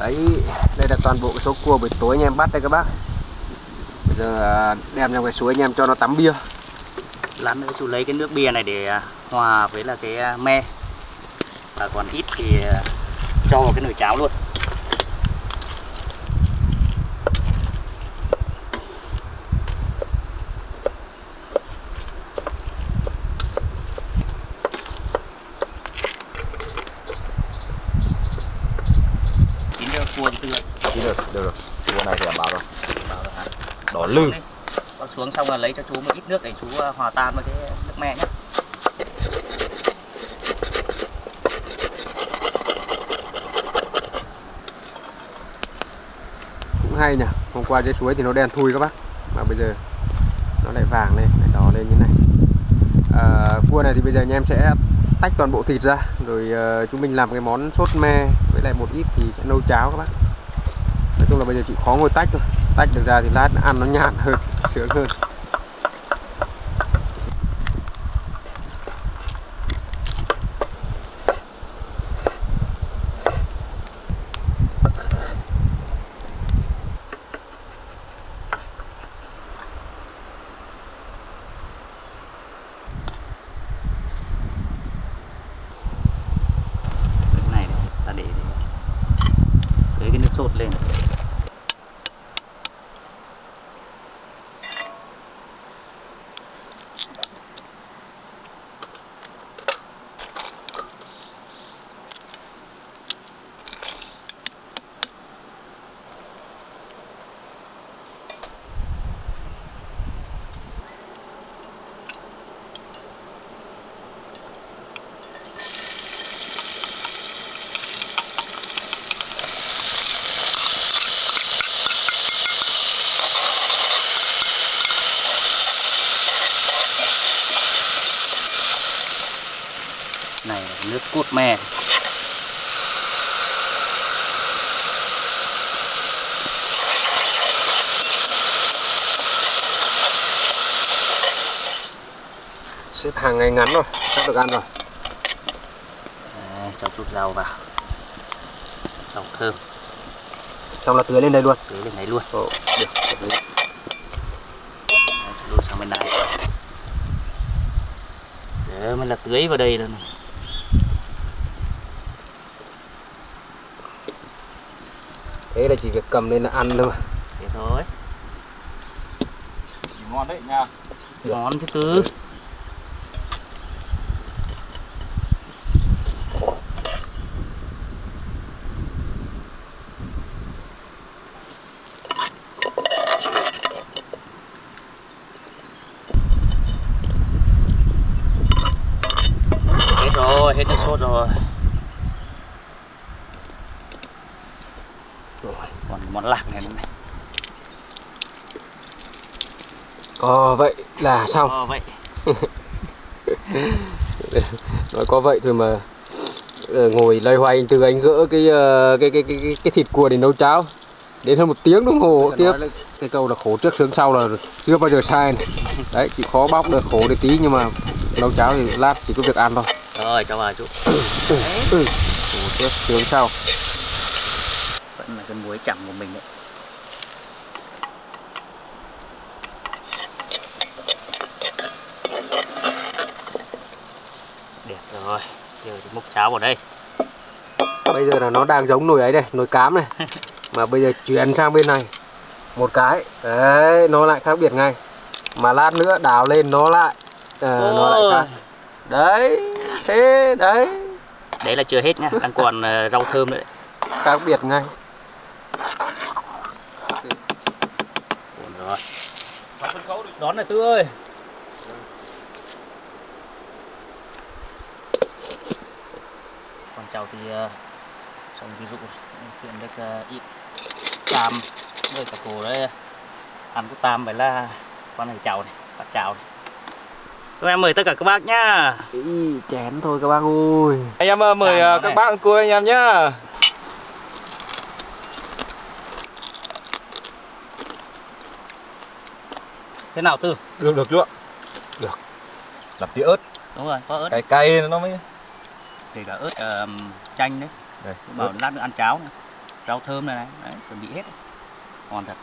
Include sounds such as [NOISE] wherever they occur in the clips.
đấy, đây là toàn bộ số cua buổi tối anh em bắt đây các bác. Bây giờ à, đem ra ngoài suối anh em cho nó tắm bia. Lát nữa chú lấy cái nước bia này để à, hòa với là cái à, me. Và còn ít thì cho vào cái nồi cháo luôn. Tươi Đi được, được rồi. Cua này thì đảm bảo rồi. vào rồi hả? Đỏ lư. Con xuống xong là lấy cho chú một ít nước để chú à, hòa tan với cái nước me nhé cũng hay nhỉ hôm qua dưới suối thì nó đen thui các bác mà bây giờ nó lại vàng lên lại đỏ lên như này à, cua này thì bây giờ anh em sẽ tách toàn bộ thịt ra rồi ờ, chúng mình làm cái món sốt me với lại một ít thì sẽ nấu cháo các bác. Nói chung là bây giờ chịu khó ngồi tách thôi. Tách được ra thì lát ăn nó nhạt hơn, [LAUGHS] sướng hơn cái này này, ta để để tưới cái nước sốt lên này là nước cốt me xếp hàng ngay ngắn rồi sắp được ăn rồi. Đấy, cho chút rau vào. Rau thơm. Xong là tưới lên đây luôn. Tưới lên đấy luôn. Ồ, được. Đấy, luôn sang bên này. Đấy mới là tưới vào đây rồi này. Thế là chỉ việc cầm lên là ăn thôi mà. Thế thôi. Ngon đấy nha. Ngon chứ tư hết rồi hết nước sốt rồi rồi còn món lạc này nữa này có vậy là xong. Ờ, vậy. [LAUGHS] Nói có vậy thôi mà ờ, ngồi loay hoay từ anh gỡ cái, ờ, cái, cái, cái, cái, cái thịt cua để nấu cháo. Đến hơn một tiếng đồng hồ tiếp. cái câu là khổ trước sướng sau là chưa bao giờ sai. Này. đấy chỉ khó bóc được khổ được tí nhưng mà nấu cháo thì lát chỉ có việc ăn thôi. Rồi cho vào chú. Ừ. khổ trước sướng sau. Vẫn là cái muối chậm của mình đấy đẹp rồi giờ thì múc cháo vào đây. Bây giờ là nó đang giống nồi ấy này nồi cám này. [LAUGHS] Mà bây giờ chuyển sang bên này một cái. Đấy nó lại khác biệt ngay. Mà lát nữa đào lên nó lại ờ, nó lại khác. Đấy thế đấy. Đấy là chưa hết nhá đang còn ờ, rau thơm nữa đấy. khác biệt ngay. Ổn rồi đón này tư ơi con cháu thì uh, xong ví dụ chuyện được ờ, ít tam rồi cả cổ đấy ăn của tam phải là con này chảo này bát chảo này Rồi em mời tất cả các bác nhá Ý, chén thôi các bác ơi Anh em ờ, mời ờ, nó các này. bác ăn cua anh em nhá. thế nào tư Được được chưa? Được. Làm tí ớt, đúng rồi có ớt cay cay nó mới kể cả ớt ờ, chanh đấy. Đây. bảo lát nữa ăn cháo này. rau thơm này này. Đấy, chuẩn bị hết ngon thật.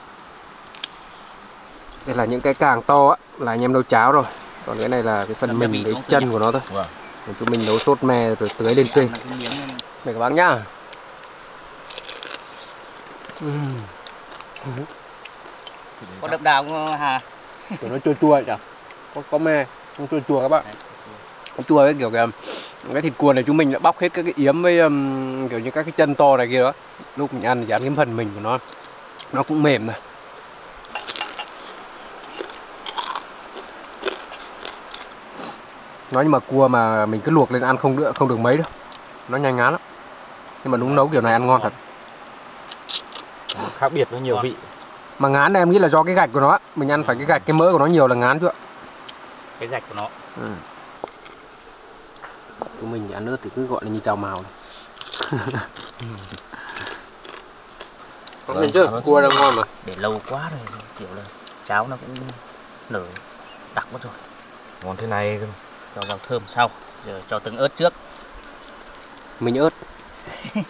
Đây là những cái càng to á là anh em nấu cháo rồi. Còn cái này là cái phần mình thử chân của nó thôi. Vâng. Còn chúng mình nấu sốt me rồi tưới lên trên. cái Mời các bác nhá. Ừm, có đậm đà không hà? Nó chua chua nhỉ? Có có me không chua chua các bạn. Đấy, chua cái kiểu cái cái thịt cuồn này chúng mình đã bóc hết các cái yếm với um, kiểu như các cái chân to này kia đó. Lúc mình ăn thì ăn cái phần mình của nó. Nó cũng mềm này. Nói nhưng mà cua mà mình cứ luộc lên ăn không được không được mấy đâu. Nó nhanh ngán lắm. Nhưng mà đúng nấu kiểu này ăn ngon thật. Khác biệt nó nhiều vị. mà ngán này em nghĩ là do cái gạch của nó mình ăn phải cái gạch cái mỡ của nó nhiều là ngán chưa cái gạch của nó. Ừ. Chúng mình ăn ớt thì cứ gọi là như chào màu này. Vâng, Mình chưa, cua đang ngon mà. để lâu quá rồi kiểu là cháo nó cũng nở đặc mất rồi Ngon thế này cơ. cho rau thơm sau giờ cho từng ớt trước Mình ớt. [LAUGHS]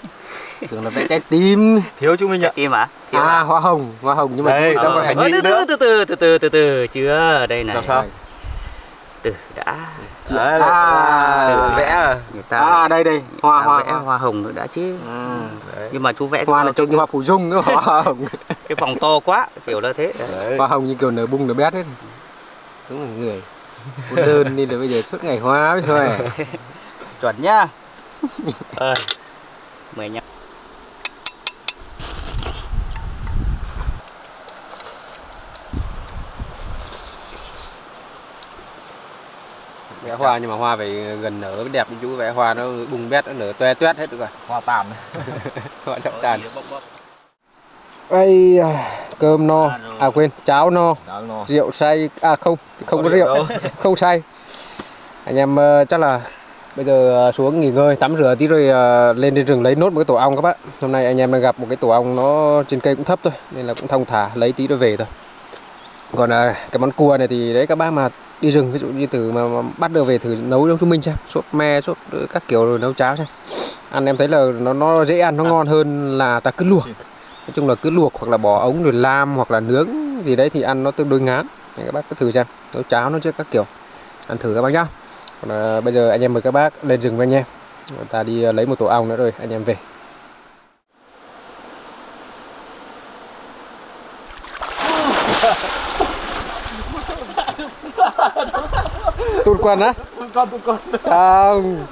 Tưởng là vẽ trái tim. Thiếu chú Minh ạ. kim à, Kim À, hoa hồng, hoa hồng nhưng mà Đây, chúng mình có có phải hành từ, từ, từ từ từ từ từ từ chưa đây này Làm sao? từ đã Đấy, À, vẽ à. người ta À, đây đây, hoa hoa. vẽ hoa hồng nữa đã chứ Ừ. Đấy. nhưng mà chú vẽ Hoa là trông như hoa phủ dung nữa, hoa [LAUGHS] hồng. cái phòng to quá kiểu là thế Đấy. Hoa hồng như kiểu nở bung nở bét hết. Đúng là người. Cô đơn [LAUGHS] nên là bây giờ suốt ngày hoa với [LAUGHS] thôi. chuẩn nhá mười nhá Vẽ hoa nhưng mà hoa phải gần nở mới đẹp chú vẽ hoa nó bung bét nó nở toe toét hết rồi. Hoa tàn. [LAUGHS] Hoa trọng tàn. Ây, cơm no, À, quên, cháo no, rượu say, à không, không có rượu [LAUGHS] không say. Anh em ờ, chắc là bây giờ ờ, xuống nghỉ ngơi, tắm rửa tí rồi ờ, lên trên rừng lấy nốt một cái tổ ong các bạn. Hôm nay anh em đang gặp một cái tổ ong nó trên cây cũng thấp thôi, nên là cũng thông thả lấy tí rồi về thôi. Còn à, cái món cua này thì đấy các bác mà đi rừng ví dụ như từ mà, mà bắt được về thử nấu cho chúng mình xem, sốt me, sốt các kiểu rồi nấu cháo xem. Ăn em thấy là nó nó dễ ăn, nó ngon hơn là ta cứ luộc. Nói chung là cứ luộc hoặc là bỏ ống rồi lam hoặc là nướng gì đấy thì ăn nó tương đối ngán. Thì các bác cứ thử xem nấu cháo nó chứ các kiểu. Ăn thử các bác nhá. Còn à, bây giờ anh em mời các bác lên rừng với anh em. Chúng ta đi à, lấy một tổ ong nữa rồi anh em về. Tụt quần á? Con tụi con. xong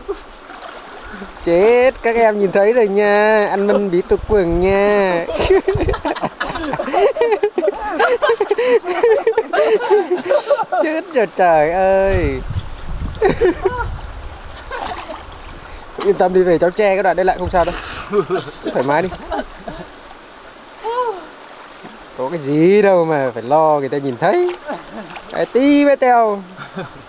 chết các em nhìn thấy rồi nha. Ăn mân bí tục quần nha. Chết rồi trời ơi. Yên tâm đi về cháu che cái đoạn đây lại không sao đâu. Thoải mái đi. Có cái gì đâu mà phải lo người ta nhìn thấy cái tí với [LAUGHS]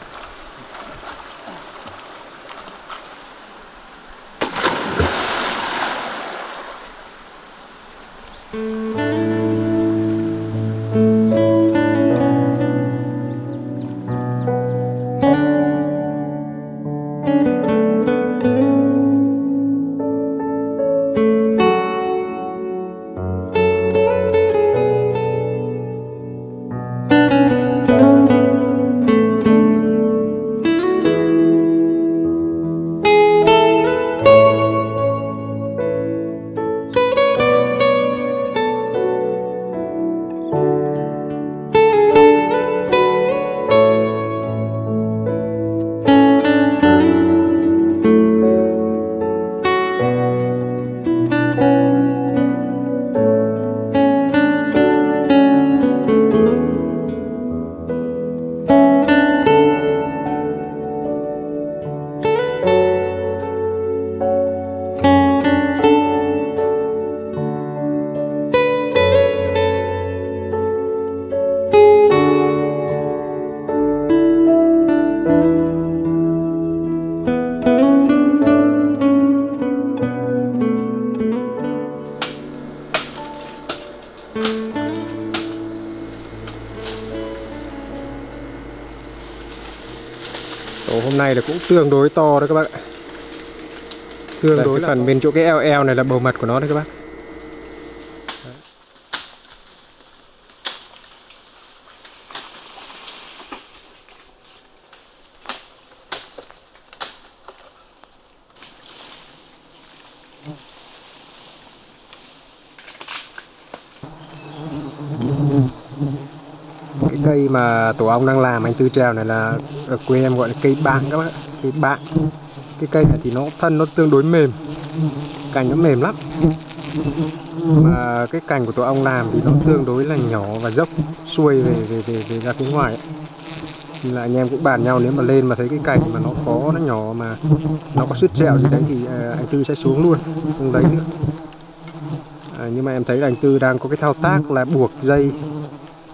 nay là cũng tương đối to đấy các bác ạ. Tương đối phần bên chỗ cái eo eo này là bầu mật của nó đấy các bác cây mà tổ ong đang làm anh Tư trèo này là ở quê em gọi là cây bạn các bác cây bạn cái cây này thì nó thân nó tương đối mềm cành nó mềm lắm. Mà cái cành của tổ ong làm thì nó tương đối là nhỏ và dốc xuôi về về về, về ra phía ngoài ấy. Nên là anh em cũng bàn nhau nếu mà lên mà thấy cái cành mà nó khó nó nhỏ mà nó có sứt sẹo gì đấy thì à, anh Tư sẽ xuống luôn không đấy nữa. À, nhưng mà em thấy là anh Tư đang có cái thao tác là buộc dây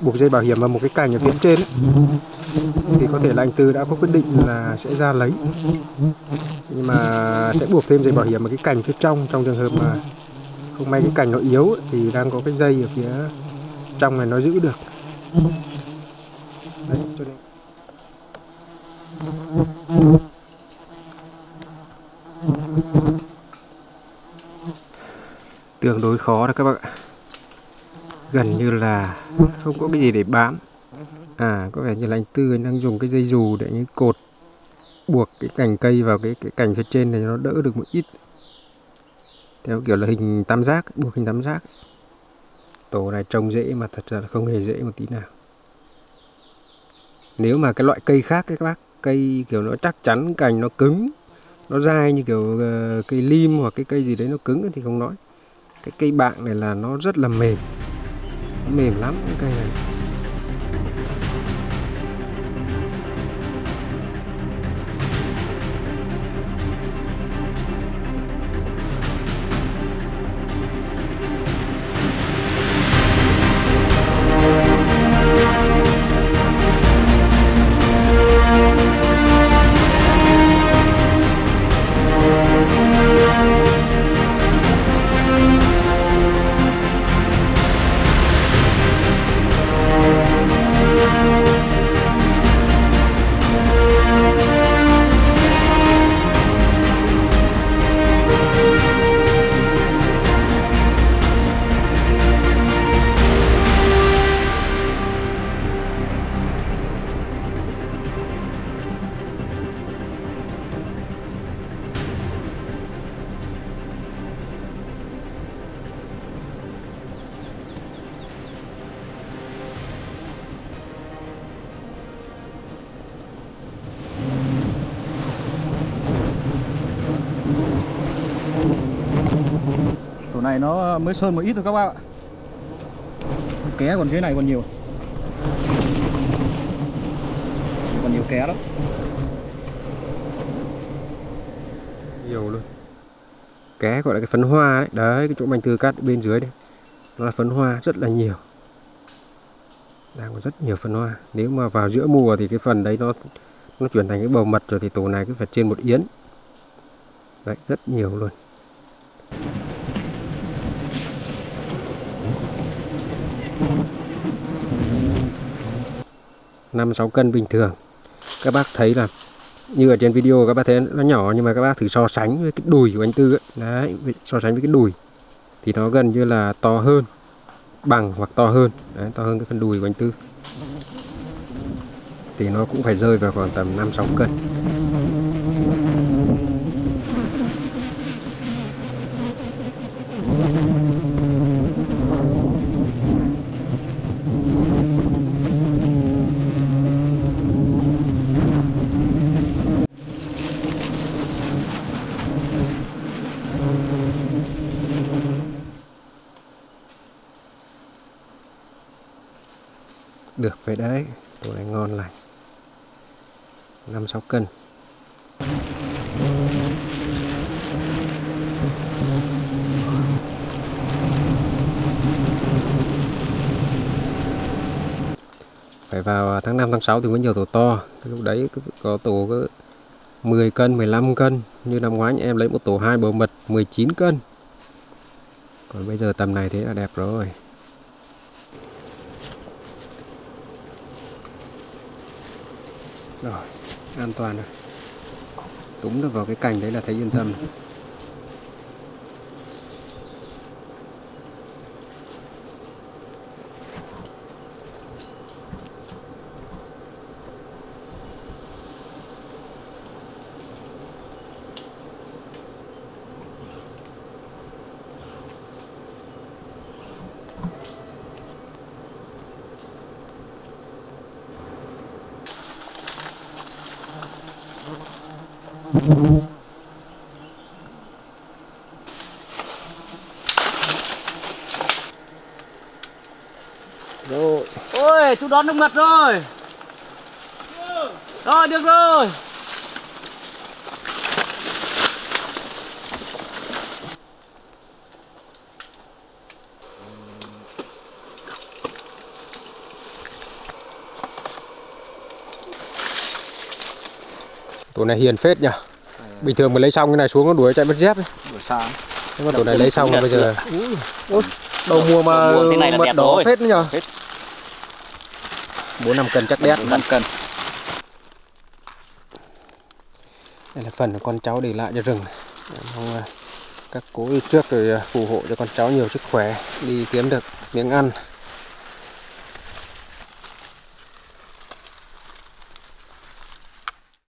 buộc dây bảo hiểm vào một cái cành ở phía trên ấy. thì có thể là anh Tư đã có quyết định là sẽ ra lấy nhưng mà sẽ buộc thêm dây bảo hiểm ở cái cành phía trong trong trường hợp mà không may cái cành nó yếu ấy, thì đang có cái dây ở phía trong này nó giữ được Đấy, cho nên tương đối khó đó các bạn ạ gần như là không có cái gì để bám. À có vẻ như là anh Tư anh đang dùng cái dây dù để những cột buộc cái cành cây vào cái cái cành phía trên này nó đỡ được một ít. Theo kiểu là hình tam giác buộc hình tam giác. Tổ này trồng dễ mà thật ra là không hề dễ một tí nào. Nếu mà cái loại cây khác ấy các bác cây kiểu nó chắc chắn cành nó cứng nó dai như kiểu uh, cây lim hoặc cái cây gì đấy nó cứng thì không nói. Cái cây bạn này là nó rất là mềm mềm lắm cái cây này. Này nó mới sơn một ít thôi các bác ạ. Ké còn dưới này còn nhiều. Còn nhiều ké đó nhiều luôn. Ké gọi là cái phấn hoa đấy. Đấy, cái chỗ mảnh từ cắt bên dưới đấy. Nó là phấn hoa rất là nhiều. Đang có rất nhiều phấn hoa. Nếu mà vào giữa mùa thì cái phần đấy nó nó chuyển thành cái bầu mật rồi thì tổ này cứ phải trên một yến. Đấy, rất nhiều luôn. Năm sáu cân bình thường. Các bác thấy là như ở trên video các bác thấy nó nhỏ nhưng mà các bác thử so sánh với cái đùi của anh Tư ấy. đấy so sánh với cái đùi thì nó gần như là to hơn bằng hoặc to hơn. Đấy, to hơn cái phần đùi của anh Tư. Thì nó cũng phải rơi vào khoảng tầm 5 6 cân. Được vậy đấy. Tổ này ngon lành. 5 6 cân. Phải vào à, tháng 5 tháng 6 thì mới nhiều tổ to. Cái lúc đấy có tổ có 10 cân 15 cân. Như năm ngoái em lấy một tổ hai bầu mật 19 cân. Còn bây giờ tầm này thế là đẹp rồi. Rồi, an toàn rồi túng được vào cái cành đấy là thấy yên tâm rồi. Rồi. Ôi chú đón nước mật rồi. Rồi được rồi. Tổ này hiền phết nhỉ? Bình thường mà lấy xong cái này xuống nó đuổi chạy mất dép ấy. buổi sáng nhưng mà tổ này lấy xong là bây giờ Ui, đầu mùa mà Đầu mùa thế này là mật đẹp đỏ phết nhờ Phết. bốn năm cân chắc đét. Năm cân. Đây là phần của con cháu để lại cho rừng này. mong à, các cố đi trước rồi à, phù hộ cho con cháu nhiều sức khỏe đi kiếm được miếng ăn